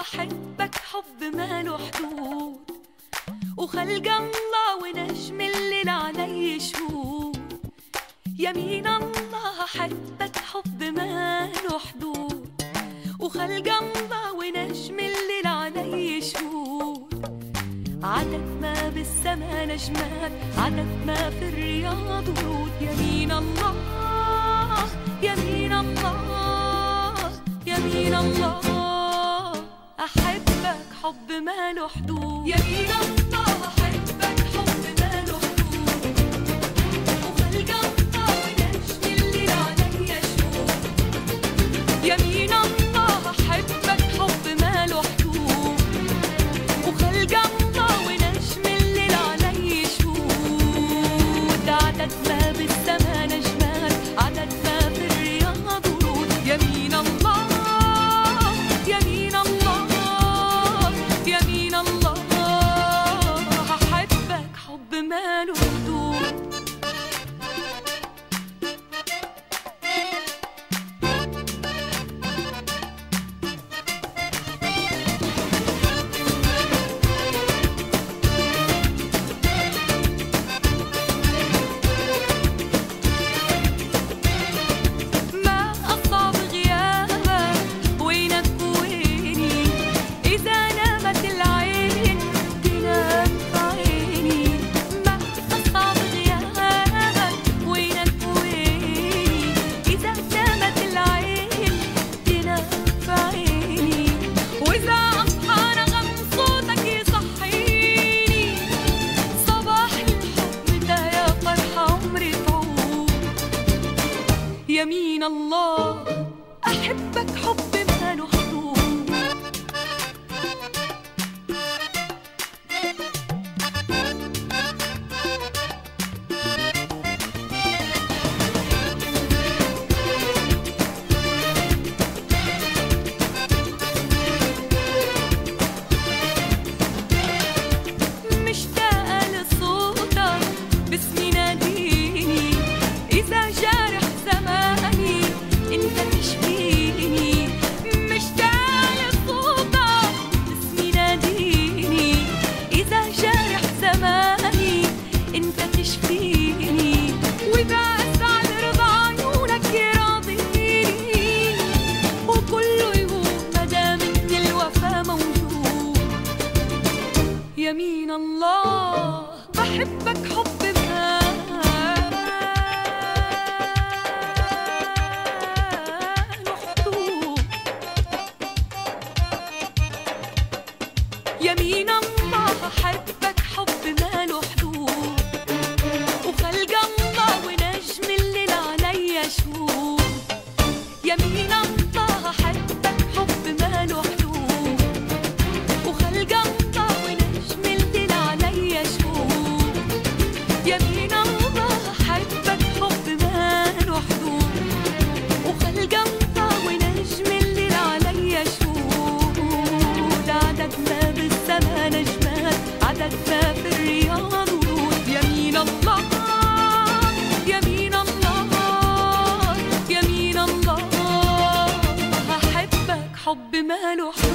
أحبك حب ما له حدود وخلق الله ونجم الليل علي شهود. يمين الله أحبك حب ما له حدود وخلق الله ونجم الليل علي شهود. عدد ما بالسما نجمات عدد ما في الرياض ورود. يمين الله يمين الله يمين الله. أحبك حب ما له حدود يمين الله يمين الله. أحبك حب يمين الله بحبك حب يمين الله بحبك حب ما له حدود وخلق الله ونجم الليل الله حب ما له حدود ونجم الليل عدد ما بالسما نجمات عدد ما ورود الله؟ الله؟ الله؟ حب ما له حدود